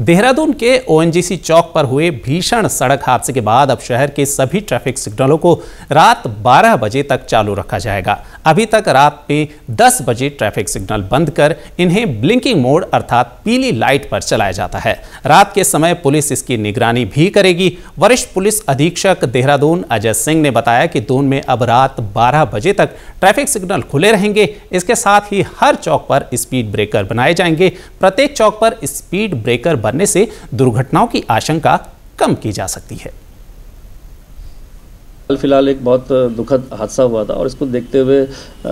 देहरादून के ओएनजीसी चौक पर हुए भीषण सड़क हादसे के बाद अब शहर के सभी ट्रैफ़िक सिग्नलों को रात 12 बजे तक चालू रखा जाएगा। अभी तक रात पे 10 बजे ट्रैफ़िक सिग्नल बंद कर इन्हें ब्लिंकिंग मोड अर्थात पीली लाइट पर चलाया जाता है। रात के समय पुलिस इसकी निगरानी भी करेगी। वरिष्ठ पुलिस अधीक्षक देहरादून अजय सिंह ने बताया कि दून में अब रात 12 बजे तक ट्रैफ़िक सिग्नल खुले रहेंगे। इसके साथ ही हर चौक पर स्पीड ब्रेकर बनाए जाएँगे। प्रत्येक चौक पर स्पीड ब्रेकर बनने से दुर्घटनाओं की आशंका कम की जा सकती है। हाल फ़िलहाल एक बहुत दुखद हादसा हुआ था और इसको देखते हुए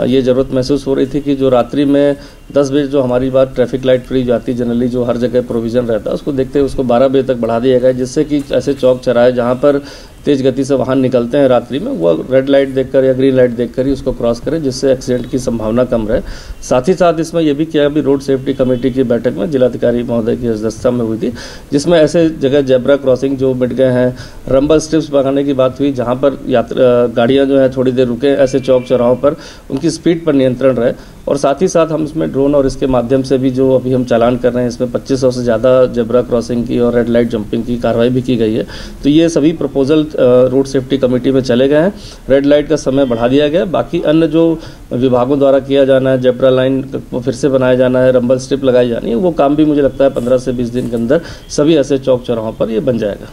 ये ज़रूरत महसूस हो रही थी कि जो रात्रि में 10 बजे जो हमारी बात ट्रैफ़िक लाइट फ्री जाती जनरली जो हर जगह प्रोविज़न रहता है उसको देखते हुए उसको 12 बजे तक बढ़ा दिया गया, जिससे कि ऐसे चौक चराए जहाँ पर तेज़ गति से वाहन निकलते हैं रात्रि में, वो रेड लाइट देखकर या ग्रीन लाइट देखकर ही उसको क्रॉस करें, जिससे एक्सीडेंट की संभावना कम रहे। साथ ही साथ इसमें यह भी किया, अभी रोड सेफ्टी कमेटी की बैठक में जिलाधिकारी महोदय की अध्यक्षता में हुई थी, जिसमें ऐसे जगह जेबरा क्रॉसिंग जो मिट गए हैं रंबल स्ट्रिप्स बनाने की बात हुई, जहाँ पर यात्रा, गाड़ियाँ जो है थोड़ी देर रुके, ऐसे चौक चौराहों पर उनकी स्पीड पर नियंत्रण रहे। और साथ ही साथ हम इसमें ड्रोन और इसके माध्यम से भी जो अभी हम चालान कर रहे हैं, इसमें 2500 से ज़्यादा जबरा क्रॉसिंग की और रेड लाइट जंपिंग की कार्रवाई भी की गई है। तो ये सभी प्रपोजल रोड सेफ्टी कमेटी में चले गए हैं। रेड लाइट का समय बढ़ा दिया गया। बाकी अन्य जो विभागों द्वारा किया जाना है जबरा लाइन फिर से बनाया जाना है रंबल स्ट्रिप लगाई जानी है, वो काम भी मुझे लगता है पंद्रह से बीस दिन के अंदर सभी ऐसे चौक चौराहों पर ये बन जाएगा।